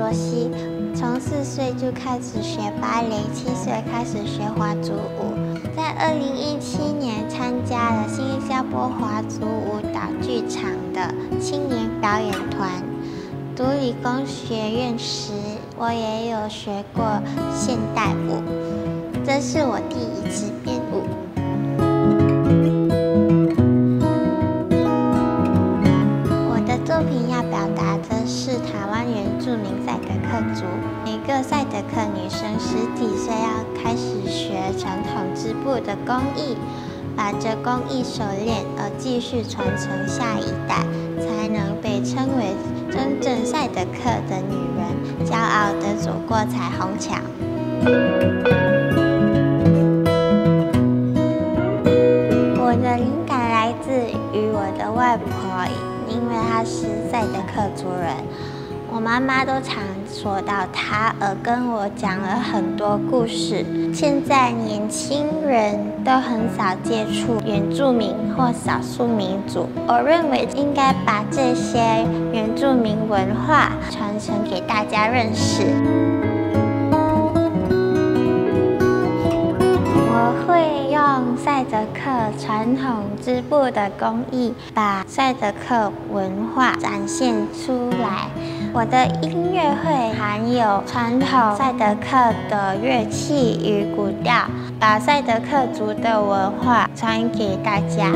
罗西从四岁就开始学芭蕾，七岁开始学华族舞，在二零一七年参加了新加坡华族舞蹈剧场的青年表演团。读理工学院时，我也有学过现代舞，这是我第一次达的是台湾原住民赛德克族。每个赛德克女生十几岁要开始学传统织布的工艺，把这工艺熟练而继续传承下一代，才能被称为真正赛德克的女人，骄傲地走过彩虹桥。我的灵感来自于我的外婆，因为他是赛德克族人。我妈妈都常说到他，而跟我讲了很多故事。现在年轻人都很少接触原住民或少数民族，我认为应该把这些原住民文化传承给大家认识。赛德克传统织布的工艺，把赛德克文化展现出来。我的音乐会含有传统赛德克的乐器与古调，把赛德克族的文化传给大家。